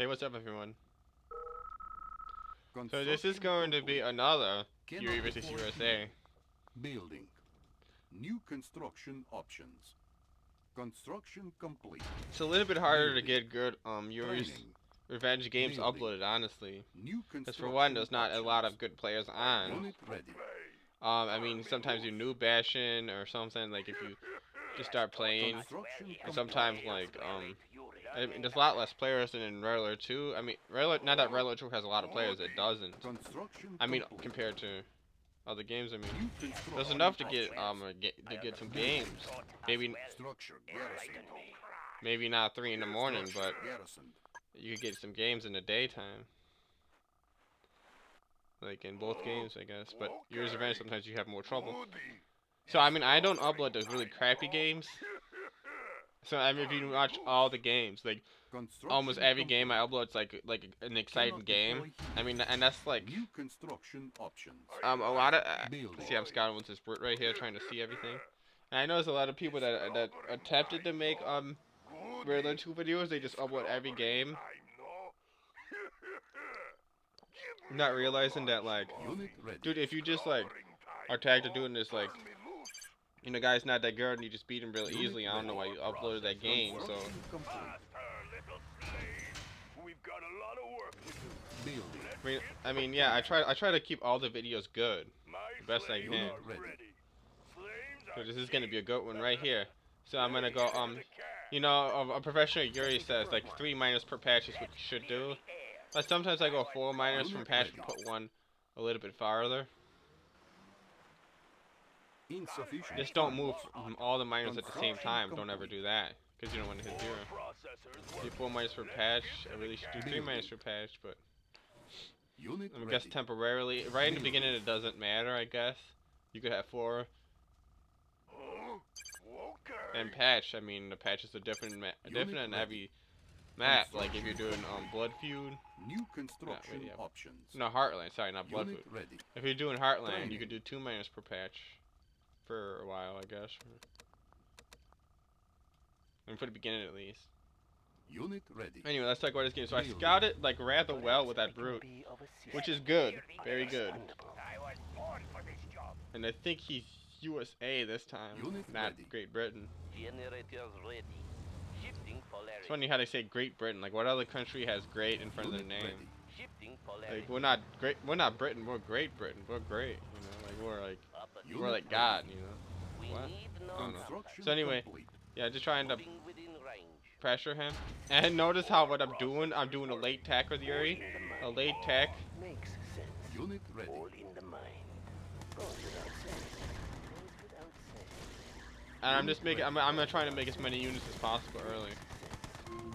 Hey, what's up, everyone? So this is going to be another Yuri vs. USA. Building. New construction options. Construction complete. It's a little bit harder to get good um Yuri's Revenge games uploaded, honestly. Because for one, there's not a lot of good players on. Um, I mean, sometimes you noob bashing or something, like if you just start playing. And sometimes, like, um, I mean, there's a lot less players than in Red Alert 2. I mean, Red Alert, not that Red Alert 2 has a lot of players, it doesn't. I mean, compared to other games, I mean, there's enough to get, um, a ga- to get some games. Maybe, maybe not 3 in the morning, but you could get some games in the daytime. Like in both games, I guess. But Yuri's Revenge, sometimes you have more trouble. So I mean, I don't upload those really crappy games. So I mean, if you watch all the games, like almost every game I upload, it's like like an exciting game. I mean, and that's like New construction options. um a lot of. Uh, see, I'm scouting with this right here, trying to see everything. And I know there's a lot of people that that attempted to make um Red Alert 2 videos. They just upload every game, not realizing that like Dude, if you just like are tagged to doing this, like, you know, guy's not that good and you just beat him real easily. I don't know why you uploaded that game. So Construction complete. Building. I mean, I mean, yeah, I try, I try to keep all the videos good, the best I can. Unit. So this is gonna be a good one right here. So I'm gonna go, um, you know, a, a professional Yuri says like three miners per patch is what you should do. But sometimes I go four miners from patch and put one a little bit farther. Just don't move all the miners at the same time. Don't ever do that, because you don't want to hit zero. Do four minus per patch. I really should do three miners minus per patch, but I guess temporarily. Right in the beginning, it doesn't matter. I guess you could have four and patch. I mean, the patch is a different, different in every map. Like if you're doing um Blood Feud, New construction yeah. options. no Heartland. Sorry, not Blood Feud. If you're doing Heartland, you could do two miners minus per patch for a while, I guess. And for the beginning at least. Unit ready. Anyway, let's talk about this game. So I Building. scouted like rather well with that brute, which is good, very good. And I think he's USA this time, Unit not ready. Great Britain. Generators ready. Shifting polarity. It's funny how they say Great Britain. Like, what other country has great in front of their name? ready. Shifting polarity. Like, we're not great. We're not Britain. We're Great Britain. We're great. You know, like we're like Opposite. we're like God. You know. What? no I don't know. So anyway. Yeah, just trying to Moving within range. pressure him. And notice how what I'm doing. I'm doing a late tack with Yuri. A late tack. Makes sense. Unit ready. All in the mind. Goes without saying. Goes without saying. And I'm just making. I'm, I'm trying to make as many units as possible early.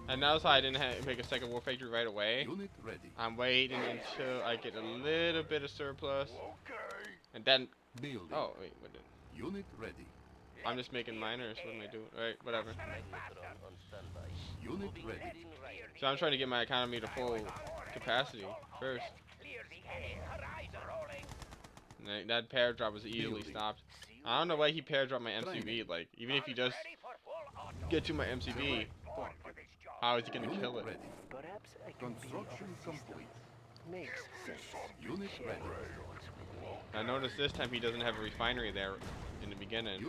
And that's how I didn't ha make a second war factory right away. Unit ready. I'm waiting until I get a little bit of surplus, and then. Building. Oh wait, what did? Unit ready. I'm just making miners. What am I doing? Right, whatever. Magnetron on standby. Unit ready. So I'm trying to get my economy to full capacity first. And that- that pair drop was easily Building. stopped. I don't know why he pair dropped my MCV. Like even if he does get to my MCV, how is he gonna kill it? ready. Perhaps I can be of Construction complete. Makes sense. Unit ready. I noticed this time he doesn't have a refinery there in the beginning,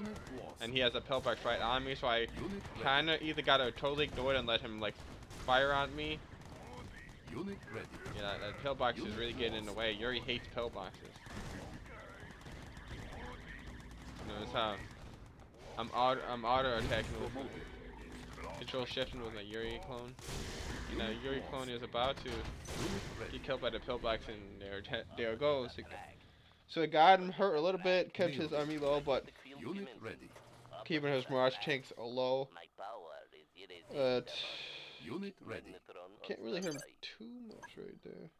and he has a pillbox right on me. So I kind of either gotta totally ignore it and let him like fire on me. Yeah, that, pillbox is really getting in the way. Yuri hates pillboxes. Notice how uh, I'm auto, I'm auto attacking with control shifting with my Yuri clone. You know, Yuri clone is about to get killed by the pillbox, and there, there it goes. It- So it got him hurt a little bit, kept his army low, but Unit ready. keeping his Mirage tanks low. My power is But. Unit ready. Magnetron can't really hear him too much right there.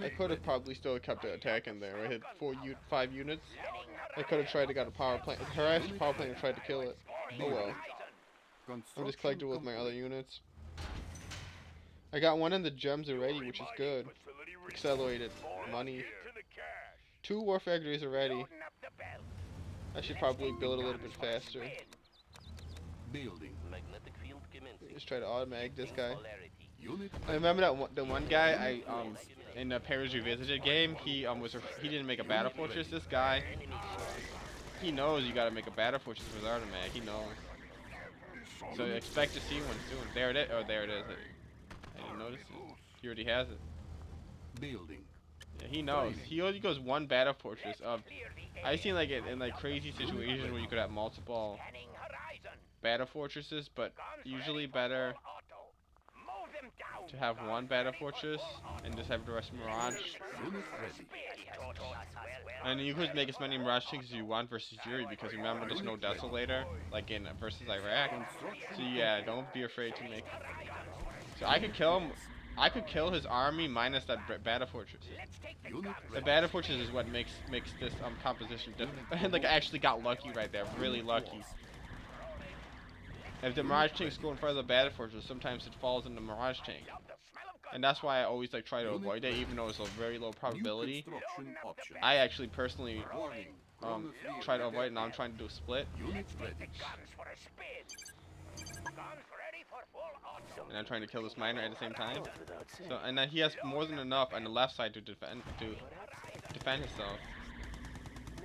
I could have probably still kept the attack in there. I hit four, five units. I could have tried to got a power plant, harassed the power plant and tried to kill it. Oh well. I'm just Construction collecting with my other units. I got one in the gems already, which is good. Accelerated money. Two war factories already. I should probably build a little bit faster. Building. Magnetic field. Just try to automatic this guy. I remember that one, the one guy I um in the Paris Revisited game. He um was he didn't make a battle fortress. This guy, he knows you gotta make a battle fortress with automatic. He knows. So expect to see one soon. There it is. Oh, there it is. I didn't notice it. He already has it. Building. Yeah, he knows. He only goes one battle fortress of. I've seen like it in like crazy situations where you could have multiple battle fortresses, but usually better to have one battle fortress and just have the rest Mirage. And you could make as many Mirage things as you want versus Yuri because remember there's no Desolator like in versus Iraq. So yeah, don't be afraid to make. So I could kill him. I could kill his army minus that battle fortress. The battle fortress is what makes makes this um composition different. like I actually got lucky right there, really lucky. If the Mirage tanks go in front of the battle fortress, sometimes it falls in the Mirage tank. And that's why I always like try to avoid it, even though it's a very low probability. I actually personally um try to avoid it. Now I'm trying to do a split. And I'm trying to kill this miner at the same time. So and then he has more than enough on the left side to defend to defend himself.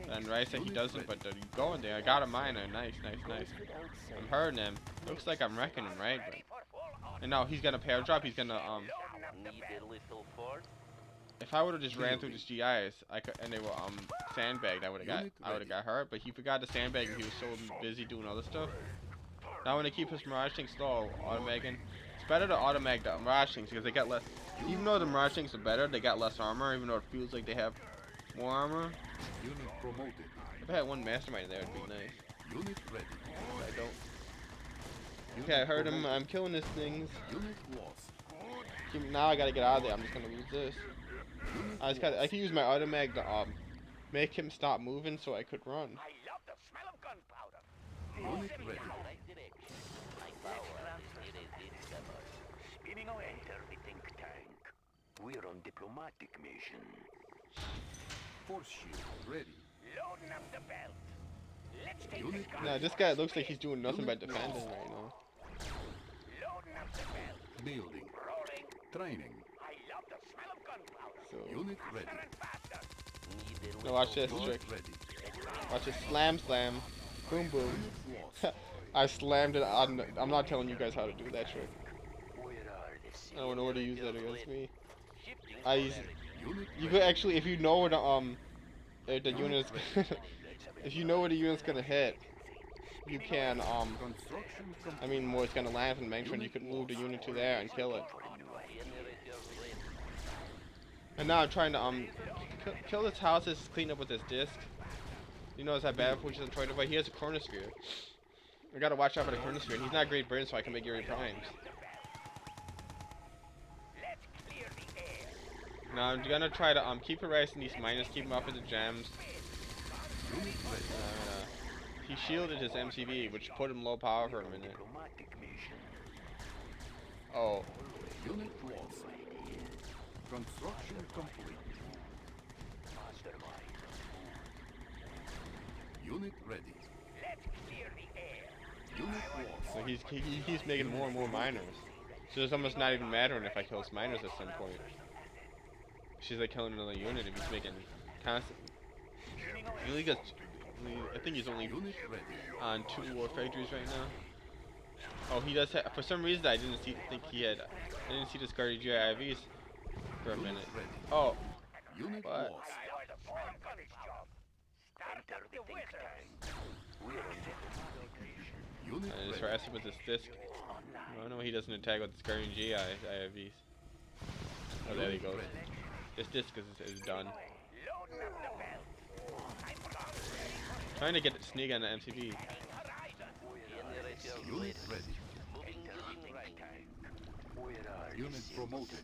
And right side he doesn't, but you go in there. I got a miner. Nice, nice, nice. I'm hurting him. Looks like I'm wrecking him, right? But, and now he's gonna pair drop. He's gonna um. If I would have just ran through this GIs, I could, and they were um sandbagged, I would have got I would have got hurt. But he forgot to sandbag, and he was so busy doing other stuff. Now when they keep his Mirage tanks slow, automagging, it's better to automag the Mirage tanks because they got less. Even though the Mirage tanks are better, they got less armor. Even though it feels like they have more armor. Unit promoted. If I had one mastermind there, it'd be nice. Unit ready. But I don't. Okay, I heard him. I'm killing his things. Unit lost. Now I gotta get out of there. I'm just gonna lose this. Unit I just got. I can use my automag to um make him stop moving so I could run. Unit ready. Spinning away. Enter the think tank. We're on diplomatic mission. Force shield ready. Loading up the belt. Let's take Unit Now this guy looks like he's doing nothing but defending right now. Loading up the belt. Building. Rolling. Training. I love the smell of gunpowder. So Unit ready. Faster. now watch this Unit trick. ready. Watch this slam slam. Boom boom. I slammed it on. the- I'm not telling you guys how to do that trick. Where are the I don't know where to use that against me. I You could actually, if you know where the um, uh, the unit's, if you know where the unit's gonna hit, you can um, I mean, where it's gonna land and mention you could move the unit to there and kill it. And now I'm trying to um, kill, this house. This clean up with this disc. You know, it's that bad fortune Detroit, but he has a chronosphere. I gotta watch out for the chronosphere. And he's not Great Britain, so I can make Yuri primes. Now I'm gonna try to um keep harassing these miners, keep him up with the gems. Unit. Uh, he shielded his MCV, which put him low power for a minute. Oh, Unit lost. Construction complete. Mastermind. Unit ready. Let's clear the air. Unit lost. so he's he, he keeps making more and more miners. So it's almost not even mattering if I kill his miners at some point. She's like killing another unit if he's making constant. Gets, I think he's only on two war factories right now. Oh, he does. have. for some reason, I didn't see, think he had. I didn't see discarded GIVs for a minute. Oh, Unit What? lost. Enter the think tank. We're on diplomatic mission. Unit I just harassed him with this disc. Oh no, he doesn't attack with discarding GIVs. Oh, there he goes. This disc is, is done. Loading up the belt. I'm Trying to get sneak on the MCV. Unit ready. Enter the think are Unit promoted.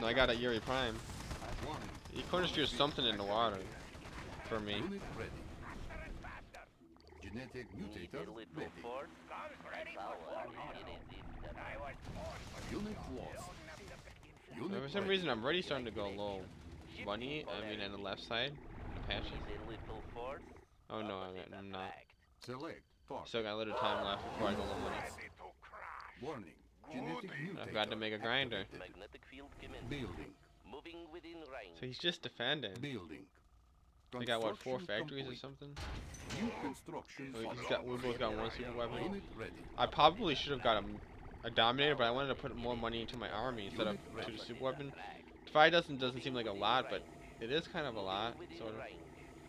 No, I got a Yuri Prime. Warning. He chronospheres something in the water for me. Unit ready. Genetic mutator ready. Unit lost. Unit For some reason, I'm already starting to go low. Money, I mean, on the left side, the patches. Oh no, I'm, I'm not. Select target. Still got a little time left before I go low money. Warning. I've got to mutator make a grinder. activated. Magnetic field commenced. Building. Moving within range. So he's just defending. Building. They got what four Construction factories or something? New construction. So he's options. got we both got one super weapon. I probably should have got a, a dominator, but I wanted to put more money into my army instead of to the super weapon. Five doesn't doesn't seem like a lot, but it is kind of a lot. Sort of.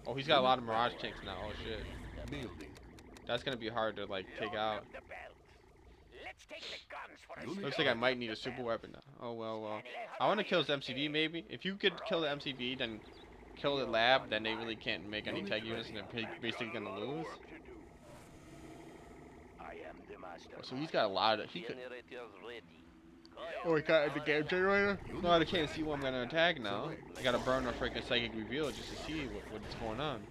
Oh, he's got a lot of mirage tanks now. Oh shit, that's gonna be hard to like take out. Looks like I might need a super weapon now. Oh well, well. I want to kill his MCV maybe. If you could kill the MCV, then kill the lab, then they really can't make any tag units, and they're basically gonna lose. I am the master. So he's got a lot of. He could. Oh, he got the gap generator? No, I can't see what I'm gonna attack now. I gotta burn a freaking psychic reveal just to see what, what's going on.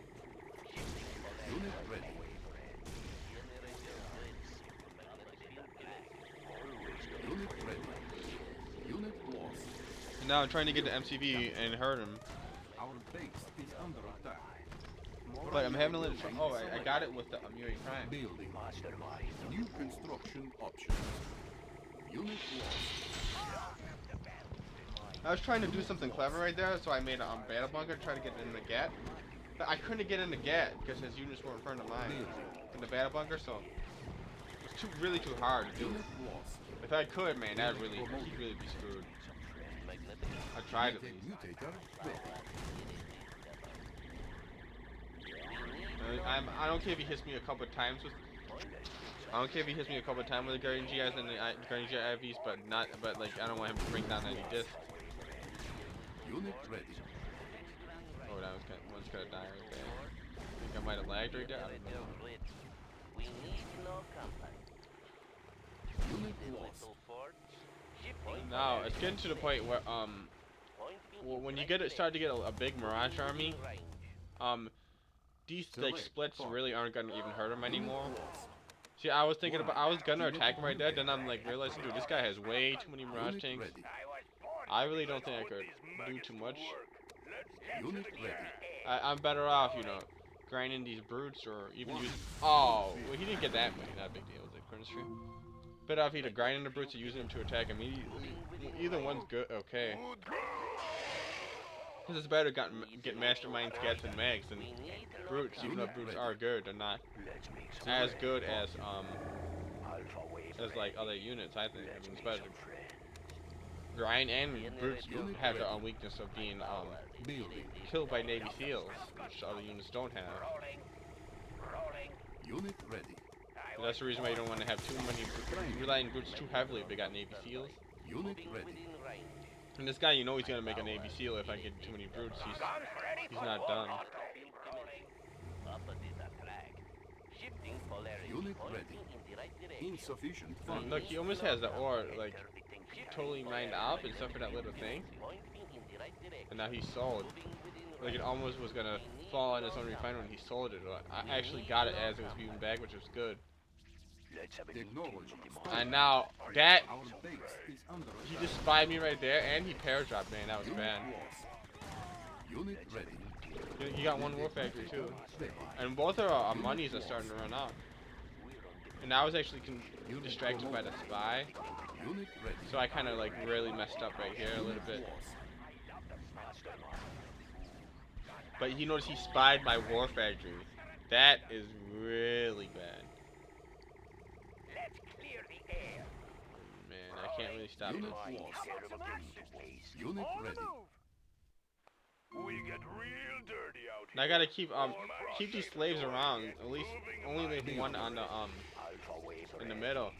And now I'm trying to get the MCV and hurt him. Our base. But I'm having a little trouble. Oh, I, I got it with the Yuri Prime. Building. Mastermind. New construction options. Unit lost. I was trying to do something clever right there, so I made a um, battle bunker to try to get in the GAT. But I couldn't get in the GAT because his units were in front of mine in the battle bunker, so it's too really too hard to do. If I could, man, that'd really he'd really be screwed. I tried at Genetic least. mutator ready. Uh, I'm, I don't care if he hits me a couple of times with. I don't care if he hits me a couple of times with the Guardian GIs and the I- Guardian GI IVs, but not, but like I don't want him to bring down any discs. Unit ready. Oh, that was kind one's gonna die right there. I think I might have lagged right there. I don't know. We need no company. Unit lost. little fort. Shifting Now it's getting to the point where um, Point being well, when you get it start to get a, a big Mirage army, um, these like splits really aren't gonna even hurt him anymore. See, I was thinking about I was gonna attack him right there, then I'm like realizing, dude, this guy has way too many Mirage tanks. I really don't think I could do too much. I, I'm better off, you know, grinding these brutes or even use. Oh, well, he didn't get that many. Not a big deal. It was like Stream. Better off either grinding the brutes or using them to attack immediately. Either one's good. Okay. Because it's better got, get mastermind scats and mags than We need no brutes. Even though brutes are good, they're not Let's make some as good as um as like other units. I think. I mean, it's better. Grind and brutes have the um, weakness of being um killed by Navy SEAls, which other units don't have. Unit ready. That's the reason why you don't want to have too many. You rely on brutes too heavily if they got Navy SEAls. Unit ready. Within range. And this guy, you know, he's gonna make a Navy SEAL if I get too many brutes. He's he's not done. Rolling. Opposite attack. Shifting polarity. Unit ready. in the right direction. Insufficient funds. look, he almost has the ore like totally mined up except for that little thing. Pointing in the right direction. And now he sold. Moving Like it almost was gonna fall on his own refinery when he sold it. I actually got it as it was being back, which was good. And now that Our base is under he just spied me right there, and he pair dropped, man. That was bad. lost. Unit ready. He- He got one war factory too, and both of our monies are starting to run out. And I was actually con- distracted by the spy, so I kind of like really messed up right here a little bit. But he noticed he spied my war factory. That is really bad. Let's clear the air. Man, I can't really stop Unit this. lost. Terrible masterpiece. Unit ready. We get real dirty out And I gotta keep um keep these slaves around. At least only leave one on the um in the middle,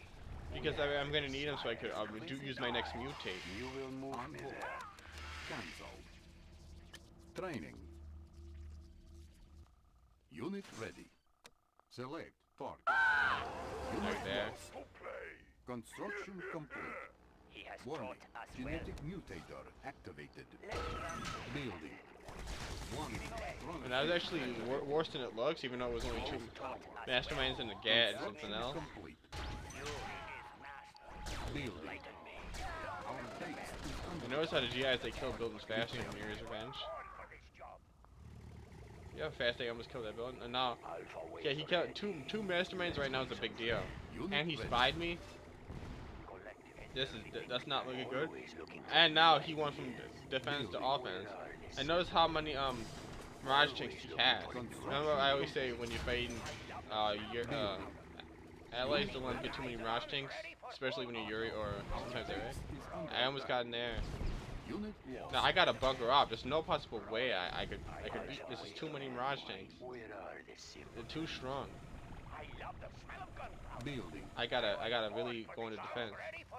because I, I'm gonna need them so I could um do use my next mutate. You will move me board. there. Cancelled. Training. Unit ready. Select target. Unit Right there. Construction complete. He has Warning. taught us well. Mutator activated. Building. One. And that was actually wor worse than it looks, even though it was only two masterminds and a GAT and something else. Complete. You is master. Building. Lighten me. Our base is You under notice how the GIs they kill buildings faster in Yuri's Revenge? For this job. You know how fast they almost killed that building? Uh, and now, yeah, he killed two two masterminds right now is a big deal. And he spied me. This is that's not looking good. And now he went from defense to offense. And notice how many um Mirage tanks he has. Remember I always say when you're fighting uh, your, uh allies want to get too many Mirage tanks, especially when you're Yuri or sometimes. Is I almost got in there. Now I gotta bunker up. There's no possible way I, I could I could beat this is too many Mirage tanks. They're too strong. Building. I gotta I gotta really go into defense. Ready for.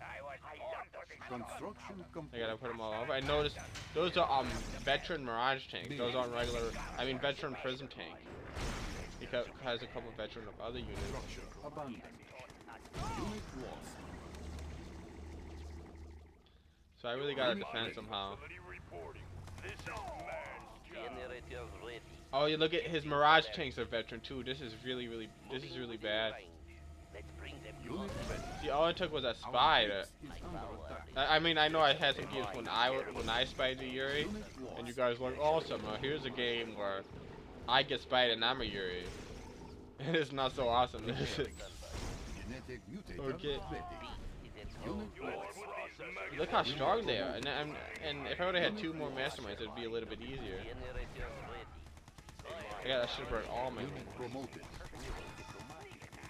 I was born for the smell of Construction I gotta put them all over. I noticed those are um veteran Mirage tanks. Those aren't regular. I mean veteran Prism tank. Because has a couple veteran of other units. Structure abandoned. Unit lost. So I really gotta defend somehow. This man's job. Generators ready. Oh, you look at his Mirage tanks are veteran too. This is really really this is really bad. See, all it took was a spy to. is. I, mean, I know I had some games when I when I spied the Yuri, and you guys were awesome. Oh, now here's a game where I get spied and I'm a Yuri. And it's not so awesome. Genetic mutator Okay. Look how strong they are, and and, and if I would have had two more masterminds, it'd be a little bit easier. I should burn all my.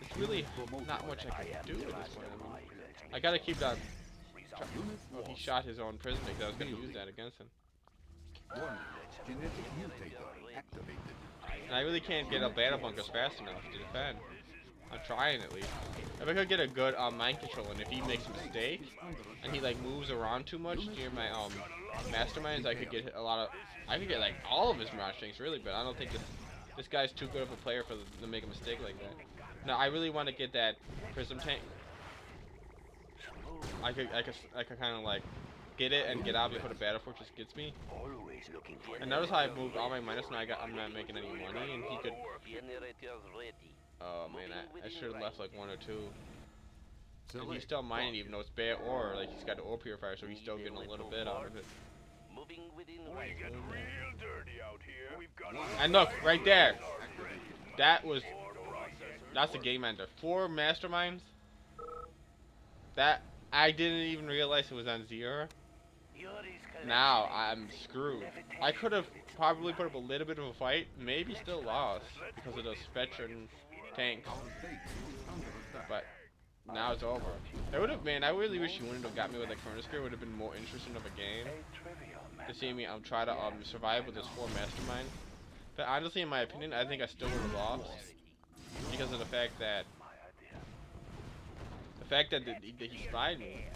It's really not much I can do at this point. I, mean, I gotta keep that. Oh, he shot his own prism because I was gonna use that against him. And I really can't get a battle bunkers fast enough to defend. I'm trying at least. If I could get a good um, mind control, and if he makes a mistake, and he like moves around too much near my um masterminds, I could get a lot of. I could get like all of his mirage tanks really, but I don't think this this guy's too good of a player for to make a mistake like that. No, I really want to get that prism tank. I could I could I could kind of like get it and get out before the battle fortress gets me. Always looking for And notice how I moved all my minus and I got I'm not making any money and he could. Oh man, I, I should have left like one or two. And he's still mining even though it's bad ore. Like he's got the ore purifier, so he's still getting a little bit out of it. Moving within We range. get real dirty out here. We've got And look right there. That was that's a game ender. Four masterminds. That I didn't even realize it was on zero. Now I'm screwed. I could have probably put up a little bit of a fight, maybe still lost because of those veteran tanks. Our base is under attack. But now it's over. It would have been. I really wish you wouldn't have got me with that Chronosphere. Would have been more interesting of a game to see me um try to um survive with this four mastermind. But honestly, in my opinion, I think I still would have lost because of the fact that the fact that, the, that he spied me.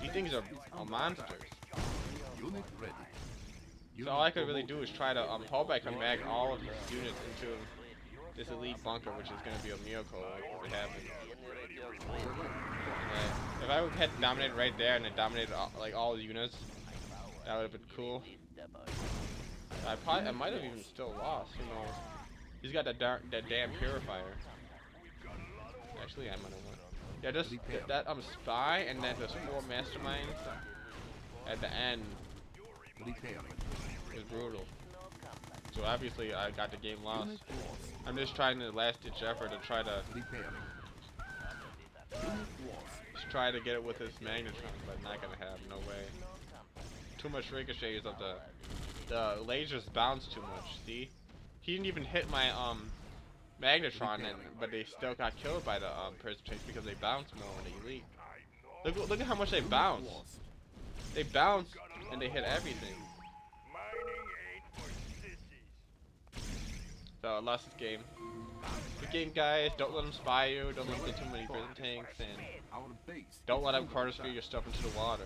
These things are, are monsters. Unit. So all I could really do is try to um hold back and bag all of these units into this elite bunker, which is going to be a miracle if it happens. And, uh, if I had dominated right there and it dominated all, like all the units, that would have been cool. I probably, I might have even still lost. Who knows? He's got that dar- that damn purifier. Actually, I might have won. Yeah, just that, that um spy and then those four masterminds at the end Repairing. was brutal. So obviously I got the game lost. I'm just trying to last ditch effort to try to Repairing. Unit lost. just try to get it with his magnetron, but not gonna have no way. Too much ricochets of the the lasers bounce too much. See, he didn't even hit my um magnetron, and but they still got killed by the um prism tanks because they bounce more when they leak. Look look at how much they bounce. They bounce and they hit everything. Mining ain't for sissies. So I lost this game. Good game, guys. Don't let them spy you. Don't let them get too many prism tanks, and don't let them chronosphere your stuff into the water.